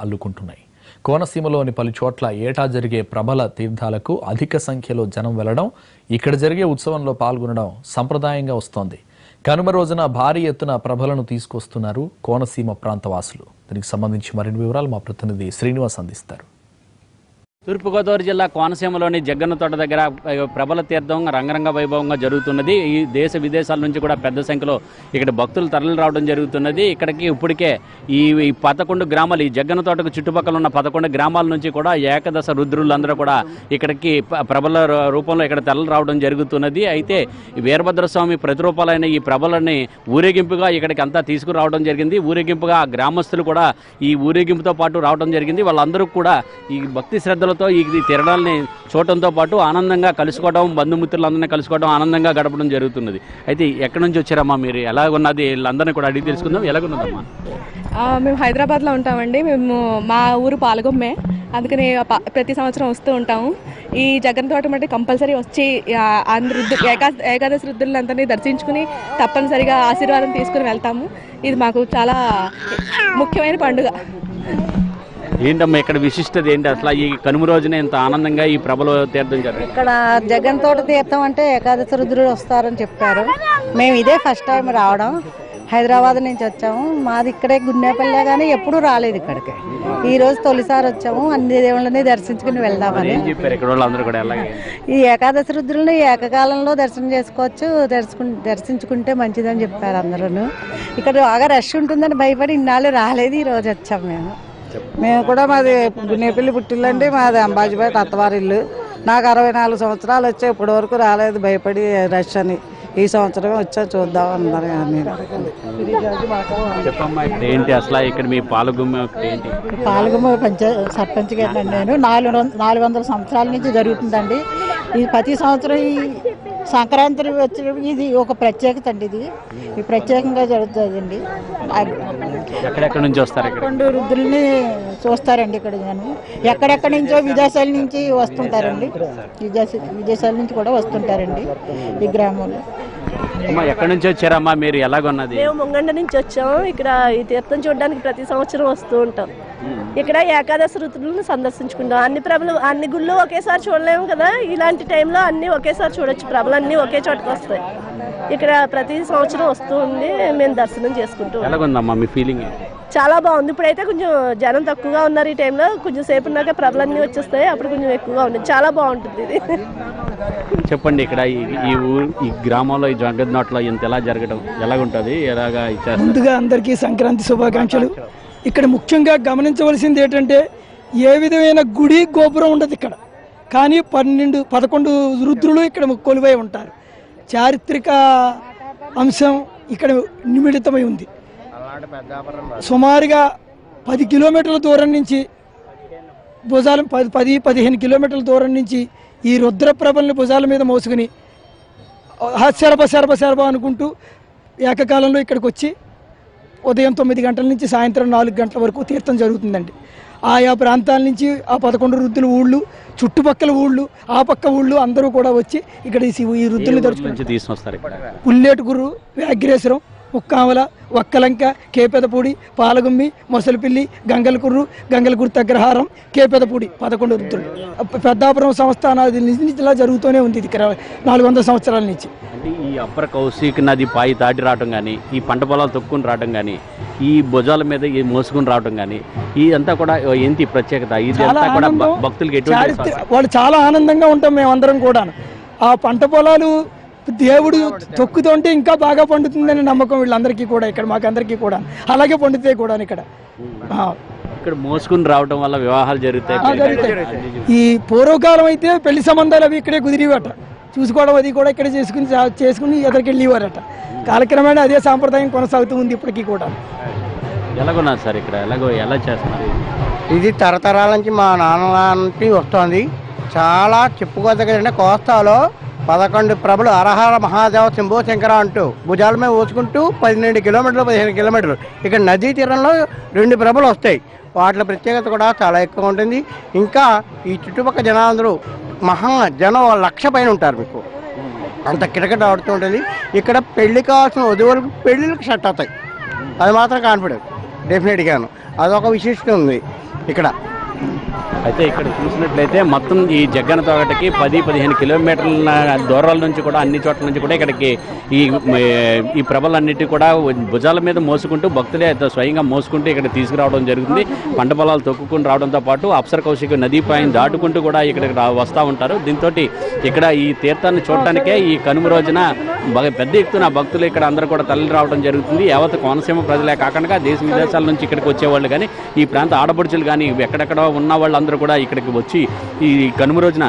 అల్లుకుంటున్నాయి. కోనసీమలోని పలు చోట్ల ఏటా జరిగే ప్రబల తీర్థాలకు అధిక సంఖ్యలో జనం వెళ్ళడం ఇక్కడ జరిగే ఉత్సవంలో పాల్గొనడం సంప్రదాయంగా వస్తోంది. కనుమ రోజున భారీ ఎత్తున ప్రభలను తీసుకొస్తున్నారు కోనసీమ ప్రాంతవాసులు. దీనికి సంబంధించి మరిన్ని వివరాలు మా ప్రతినిధి శ్రీనివాస్ అందిస్తారు. తూర్పుగోదావరి జిల్లా కోనసీమలోని జగ్గన్నతోట దగ్గర ప్రబల తీర్థం రంగరంగ వైభవంగా జరుగుతున్నది. ఈ దేశ విదేశాల నుంచి కూడా పెద్ద సంఖ్యలో ఇక్కడ భక్తులు తరలి రావడం జరుగుతున్నది. ఇక్కడికి ఇప్పటికే ఈ పదకొండు గ్రామాలు ఈ జగ్గన్నతోటకు చుట్టుపక్కల ఉన్న పదకొండు గ్రామాల నుంచి కూడా ఏకదశ రుద్రులందరూ కూడా ఇక్కడికి ప్రబల రూపంలో ఇక్కడ తరలి రావడం జరుగుతున్నది. అయితే వీరభద్రస్వామి ప్రతిరూపాలైన ఈ ప్రబలని ఊరేగింపుగా ఇక్కడికి అంతా తీసుకురావడం జరిగింది. ఊరేగింపుగా గ్రామస్తులు కూడా ఈ ఊరేగింపుతో పాటు రావడం జరిగింది. వాళ్ళందరూ కూడా ఈ భక్తి శ్రద్ధలు ఈ ఈ తిరణాలని చూడటంతో పాటు ఆనందంగా కలుసుకోవడం బంధుమిత్రులందరినీ కలుసుకోవడం ఆనందంగా గడపడం జరుగుతున్నది. అయితే ఎక్కడి నుంచి వచ్చారమ్మా మీరు? ఎలా ఉన్నది వీళ్ళందరినీ కూడా అడిగి తెలుసుకుందాం. ఎలాగున్నదమ్మా? మేము హైదరాబాద్లో ఉంటామండి. మేము మా ఊరు పాలగొమ్మే. అందుకని ప- ప్రతి సంవత్సరం వస్తూ ఉంటాము. ఈ జగన్ తోట మట్టి కంపల్సరీ వచ్చి అందరు రుద్దు ఏకా ఏకాదశి రుద్రులందరినీ దర్శించుకుని తప్పనిసరిగా ఆశీర్వాదం తీసుకుని వెళ్తాము. ఇది మాకు చాలా ముఖ్యమైన పండుగ. ఏంటమ్మా ఇక్కడ విశిష్టత ఏంటి? అసలు ఈ కనుమ రోజున ఇంత ఆనందంగా ఈ ప్రభలో తీర్థం జరిగింది ఇక్కడ జగన్ తోట తీర్థం అంటే ఏకాదశి రుద్రుడు వస్తారని చెప్పారు. మేము ఇదే ఫస్ట్ టైం రావడం. హైదరాబాద్ నుంచి వచ్చాము. మాది ఇక్కడే గున్నేపల్లె కానీ ఎప్పుడూ రాలేదు ఇక్కడికి. ఈ రోజు తొలిసారి వచ్చాము. అన్ని దేవుళ్ళని దర్శించుకుని వెళ్దామని. చెప్పారు? ఇక్కడ వాళ్ళందరూ కూడా ఈ ఏకాదశి రుద్రుల్ని ఏకకాలంలో దర్శనం చేసుకోవచ్చు. దర్శకు దర్శించుకుంటే మంచిదని చెప్పారు అందరూ ఇక్కడ బాగా రష్ ఉంటుందని భయపడి ఇన్నాళ్ళు రాలేదు. ఈ రోజు వచ్చాము మేము. మేము కూడా మాది గున్నేపల్లి పుట్టిల్లండి మాది అంబాజీపేట అత్తవారి ఇల్లు నాకు అరవై నాలుగు సంవత్సరాలు వచ్చాయి ఇప్పటి వరకు రాలేదు భయపడి రష్ అని. ఈ సంవత్సరం వచ్చా చూద్దాం అందరం అని చెప్పమ్మా ఇక్కడ ఏంటి అసలు? ఇక్కడ మీ పాలగుమ్మ ఒకటి ఏంటి పాల్గొమ పంచ సర్పంచ్ గారిని నేను. నాలుగు నాలుగు వందల సంవత్సరాల నుంచి జరుగుతుందండి. ఈ ప్రతి సంవత్సరం ఈ సంక్రాంతి వచ్చి ఇది ఒక ప్రత్యేకత అండి ఇది. ఈ ప్రత్యేకంగా జరుగుతుందండి. ఎక్కడెక్కడ నుంచి వస్తారు రెండు రుద్రుల్ని చూస్తారండి ఇక్కడ నేను ఎక్కడెక్కడి నుంచో విదేశాల నుంచి వస్తుంటారండి. విదేశ విదేశాల నుంచి కూడా వస్తుంటారండి ఈ గ్రామంలో. అమ్మా ఎక్కడి నుంచి వచ్చారమ్మా మీరు? ఎలాగొన్నది? మేము ముంగండ నుంచి వచ్చాము ఇక్కడ ఈ తీర్థం చూడడానికి ప్రతి సంవత్సరం వస్తూ ఉంటాం. ఇక్కడ ఏకాదశి ఋతువులను సందర్శించుకుంటాం. అన్ని ప్రభలు అన్ని గుళ్ళు ఒకేసారి చూడలేము కదా? ఇలాంటి టైంలో అన్ని ఒకేసారి చూడొచ్చు. ప్రభలు అన్ని ఒకే చోటకి వస్తాయి. ఇక్కడ ప్రతి సంవత్సరం వస్తూ ఉంది మేము దర్శనం చేసుకుంటూ. ఎలాగుందమ్మా మీ ఫీలింగ్? చాలా బాగుంది. ఇప్పుడైతే కొంచెం జనం తక్కువగా ఉన్నారు ఈ టైంలో. కొంచెం సేపు ఉన్నాక ప్రభలన్నీ వచ్చేస్తాయి. అప్పుడు కొంచెం ఎక్కువగా ఉంది చాలా బాగుంటుంది ఇది. చెప్పండి ఇక్కడ ఈ- ఈ ఊరు ఈ గ్రామంలో ఈ జగన్నాట్లో ఇంత ఎలా జరగడం ఎలాగుంటుంది? ఎలాగా ఇచ్చారు ముందుగా అందరికీ సంక్రాంతి శుభాకాంక్షలు. ఇక్కడ ముఖ్యంగా గమనించవలసింది ఏంటంటే ఏ విధమైన గుడి గోపురం ఉండదు ఇక్కడ. కానీ పన్నెండు పదకొండు రుద్రులు ఇక్కడ కొలువై ఉంటారు. చారిత్రక అంశం ఇక్కడ నిమిడితమై ఉంది. సుమారుగా పది కిలోమీటర్ల దూరం నుంచి భుజాల పది పది పదిహేను కిలోమీటర్ల దూరం నుంచి ఈ రుద్రప్రభల్ని భుజాల మీద మోసుకుని శరభ శరభ శరభ అనుకుంటూ ఏకకాలంలో ఇక్కడికి వచ్చి ఉదయం తొమ్మిది గంటల నుంచి సాయంత్రం నాలుగు గంటల వరకు తీర్థం జరుగుతుందండి. ఆయా ప్రాంతాల నుంచి ఆ పదకొండు వృద్ధుల ఊళ్ళు చుట్టుపక్కల ఊళ్ళు ఆ పక్క ఊళ్ళు అందరూ కూడా వచ్చి ఇక్కడ ఈ వృద్ధుల్ని దర్శనం పుల్లేటుగురు వ్యాఘ్రేశ్వరం ముక్కామల ఒక్కలంక కేపెదపూడి పాలగుమ్మి మొసలిపిల్లి గంగలకుర్రు గంగలకుర్తి అగ్రహారం కేపెదపూడి పదకొండు వృద్ధులు పెద్దాపురం సంస్థానాది నుంచి ఇలా జరుగుతూనే ఉంది ఇది ఇక్కడ నాలుగు వందల సంవత్సరాల నుంచి అంటే ఈ అప్పర్ కౌశిక్ నది పాయి దాటి రావడం కానీ ఈ పంట పొలాలు తొక్కుని రావడం కానీ ఈ భుజాల మీద ఈ మోసుకుని రావడం కానీ ఇదంతా కూడా ఏంటి ప్రత్యేకత ఇది అంతా కూడా. భక్తులకి ఎటువంటి? వాళ్ళు చాలా ఆనందంగా ఉంటాం మేమందరం కూడా ఆ పంట పొలాలు దేవుడు తొక్కుతుంటే ఇంకా బాగా పండుతుందని నమ్మకం వీళ్ళందరికీ కూడా ఇక్కడ మాకందరికీ కూడా. అలాగే పండుతాయి కూడా ఇక్కడ. ఆ, ఇక్కడ మోసుకుని రావడం వల్ల వివాహాలు జరుగుతాయి. ఈ పూర్వకాలం అయితే పెళ్ళి సంబంధాలు అవి ఇక్కడే కుదిరివట. చూసుకోవడం అది కూడా ఇక్కడ చేసుకుని చేసుకుని ఎదరికి వెళ్ళేవారట. కాలక్రమేణా అదే సాంప్రదాయం కొనసాగుతూ ఉంది ఇప్పటికీ కూడా. ఎలాగున్నారు సార్ ఇక్కడ? ఎలాగో ఎలా చేస్తున్నారు? ఇది తరతరాల నుంచి మా నాన్న నుంచి వస్తుంది. చాలా చెప్పుకోదగ్గదంటే కోస్తాలో పదకొండు ప్రభులు అరహర మహాదేవ శంభో శంకర అంటూ భుజాల మీద ఊసుకుంటూ పన్నెండు కిలోమీటర్లు పదిహేను కిలోమీటర్లు. ఇక్కడ నదీ తీరంలో రెండు ప్రభలు వస్తాయి. వాటి ప్రత్యేకత కూడా చాలా ఎక్కువ ఉంటుంది. ఇంకా ఈ చుట్టుపక్కల జనాలందరూ మహా జనం లక్ష పైన ఉంటారు మీకు. అంత కిటకిట ఆడుతూ ఉంటుంది. ఇక్కడ పెళ్ళి కావాల్సిన వధువులకు పెళ్ళిళ్ళకి షట్ అవుతాయి. అది మాత్రం కాన్ఫిడెన్స్ డెఫినెట్గాను. అదొక విశిష్టం ఉంది ఇక్కడ. అయితే ఇక్కడ చూసినట్లయితే మొత్తం ఈ జగ్గన తోటకి పది పదిహేను కిలోమీటర్ల దూరాల నుంచి కూడా అన్ని చోట్ల నుంచి కూడా ఇక్కడికి ఈ ఈ ప్రభలన్నిటి కూడా భుజాల మీద మోసుకుంటూ భక్తులే స్వయంగా మోసుకుంటూ ఇక్కడ తీసుకురావడం జరుగుతుంది. పంట పొలాలు తొక్కుకుని రావడంతో పాటు అప్సర కౌశిక నదీ పాయం దాటుకుంటూ కూడా ఇక్కడికి వస్తూ ఉంటారు. దీంతో ఇక్కడ ఈ తీర్థాన్ని చూడటానికే ఈ కనుమ రోజున బాగా పెద్ద ఎత్తున భక్తులు ఇక్కడ అందరూ కూడా తల్లి రావడం జరుగుతుంది. యావత్ కోనసీమ ప్రజలే కాకుండా దేశ విదేశాల నుంచి ఇక్కడికి వచ్చేవాళ్ళు కానీ ఈ ప్రాంత ఆడపడుచులు కానీ ఎక్కడెక్కడ ఉన్న వాళ్ళు వాళ్ళందరూ కూడా ఇక్కడికి వచ్చి ఈ కనుమ రోజున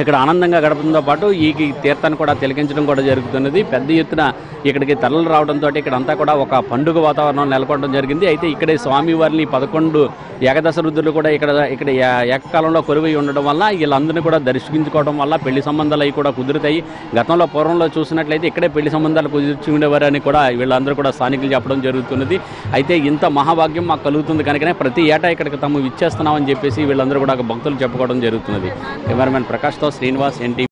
ఇక్కడ ఆనందంగా గడపడంతో పాటు ఈ తీర్థాన్ని కూడా తిలకించడం కూడా జరుగుతున్నది. పెద్ద ఎత్తున ఇక్కడికి తరలు రావడంతో ఇక్కడ అంతా కూడా ఒక పండుగ వాతావరణం నెలకొనడం జరిగింది. అయితే ఇక్కడే స్వామివారిని పదకొండు ఏకదశ రుద్రులు కూడా ఇక్కడ ఇక్కడ ఏకకాలంలో కొలువై ఉండడం వల్ల వీళ్ళందరినీ కూడా దర్శించుకోవడం వల్ల పెళ్ళి సంబంధాలు అవి కూడా కుదురుతాయి. గతంలో పూర్వంలో చూసినట్లయితే ఇక్కడే పెళ్ళి సంబంధాలు కుదుర్చుకునేవారని కూడా వీళ్ళందరూ కూడా స్థానికులు చెప్పడం జరుగుతున్నది. అయితే ఇంత మహాభాగ్యం మాకు కలుగుతుంది కనుకనే ప్రతి ఏటా ఇక్కడికి తమ ఇచ్చేస్తున్నామని చెప్పేసి వీళ్ళందరూ కూడా భక్తులు చెప్పుకోవడం జరుగుతున్నది. Cameraman ప్రకాష్తో Srinivas NT